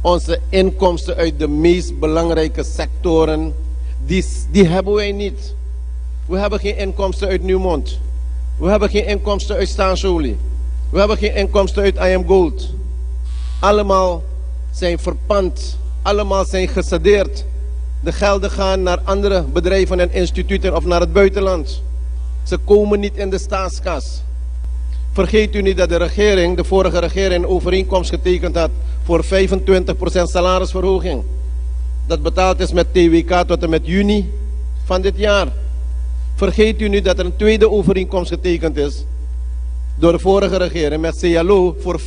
Onze inkomsten uit de meest belangrijke sectoren, die, die hebben wij niet. We hebben geen inkomsten uit Newmont. We hebben geen inkomsten uit staansolie. We hebben geen inkomsten uit IM Gold. Allemaal zijn verpand. Allemaal zijn gesadeerd. De gelden gaan naar andere bedrijven en instituten of naar het buitenland. Ze komen niet in de staatskas. Vergeet u niet dat de regering, de vorige regering, een overeenkomst getekend had voor 25% salarisverhoging. Dat betaald is met TWK tot en met juni van dit jaar. Vergeet u niet dat er een tweede overeenkomst getekend is door de vorige regering met CLO voor 50%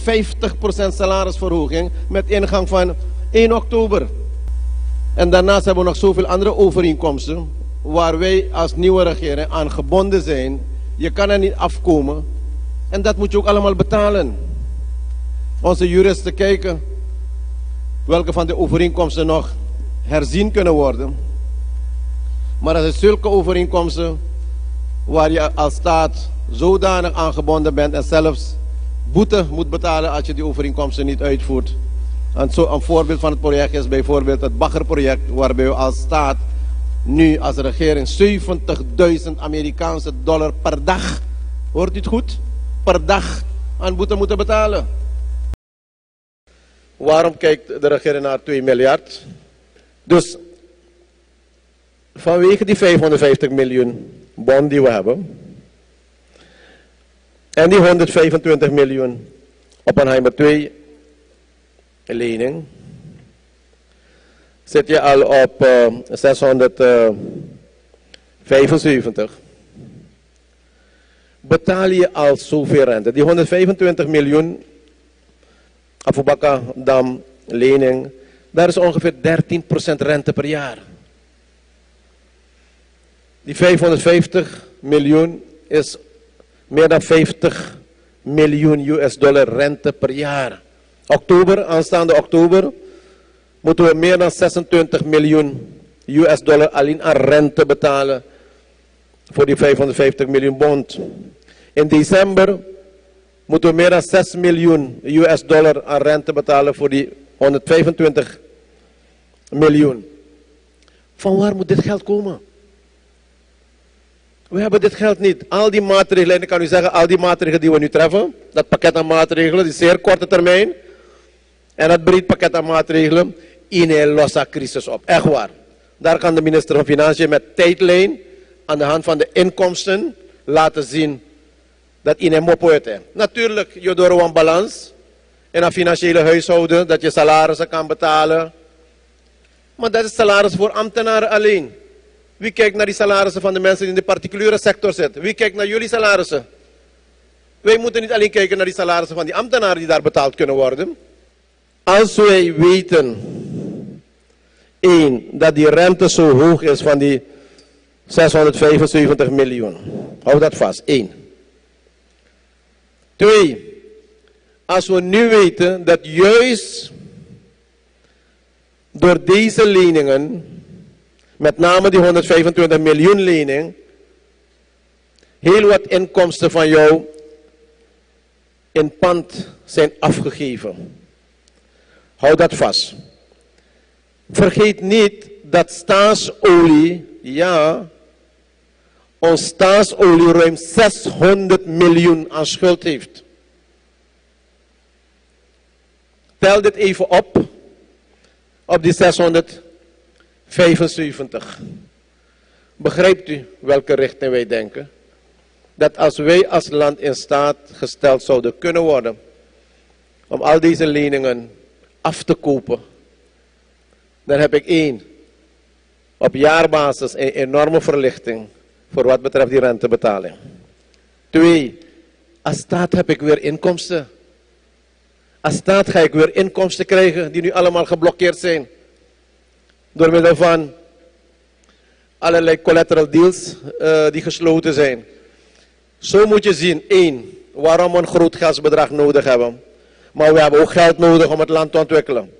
salarisverhoging met ingang van 1 oktober. En daarnaast hebben we nog zoveel andere overeenkomsten waar wij als nieuwe regering aan gebonden zijn. Je kan er niet afkomen en dat moet je ook allemaal betalen. Onze juristen kijken welke van de overeenkomsten nog herzien kunnen worden. Maar dat zijn zulke overeenkomsten waar je als staat zodanig aangebonden bent en zelfs boete moet betalen als je die overeenkomsten niet uitvoert. En zo, een voorbeeld van het project is bijvoorbeeld het baggerproject, waarbij we als staat nu als regering 70.000 Amerikaanse dollar per dag, hoort u het goed, per dag aan boete moeten betalen. Waarom kijkt de regering naar 2 miljard? Dus vanwege die 550 miljoen bond die we hebben, en die 125 miljoen Oppenheimer 2 lening, zit je al op uh, 675. Betaal je al zoveel rente. Die 125 miljoen Afubaka Dam lening, daar is ongeveer 13% rente per jaar. Die 550 miljoen is meer dan 50 miljoen US dollar rente per jaar. Oktober, aanstaande oktober, moeten we meer dan 26 miljoen US dollar alleen aan rente betalen voor die 550 miljoen bond. In december moeten we meer dan 6 miljoen US dollar aan rente betalen voor die 125 miljoen. Van waar moet dit geld komen? We hebben dit geld niet. Al die maatregelen, ik kan u zeggen, al die maatregelen die we nu treffen, dat pakket aan maatregelen, die zeer korte termijn, en dat breed pakket aan maatregelen, in een losse crisis op. Echt waar. Daar kan de minister van Financiën met tijdlijn aan de hand van de inkomsten laten zien dat in een mop Natuurlijk, je door een balans in een financiële huishouden, dat je salarissen kan betalen. Maar dat is salaris voor ambtenaren alleen. Wie kijkt naar die salarissen van de mensen die in de particuliere sector zitten? Wie kijkt naar jullie salarissen? Wij moeten niet alleen kijken naar die salarissen van die ambtenaren die daar betaald kunnen worden. Als wij weten, één, dat die rente zo hoog is van die 675 miljoen. Hou dat vast, één. Twee, als we nu weten dat juist door deze leningen met name die 125 miljoen lening, heel wat inkomsten van jou in pand zijn afgegeven. Hou dat vast. Vergeet niet dat staatsolie, ja, ons staatsolie ruim 600 miljoen aan schuld heeft. Tel dit even op, op die 600 75. Begrijpt u welke richting wij denken? Dat als wij als land in staat gesteld zouden kunnen worden om al deze leningen af te kopen, dan heb ik één, op jaarbasis een enorme verlichting voor wat betreft die rentebetaling. Twee, als staat heb ik weer inkomsten. Als staat ga ik weer inkomsten krijgen die nu allemaal geblokkeerd zijn door middel van allerlei collateral deals uh, die gesloten zijn. Zo moet je zien, één, waarom we een groot gasbedrag nodig hebben. Maar we hebben ook geld nodig om het land te ontwikkelen.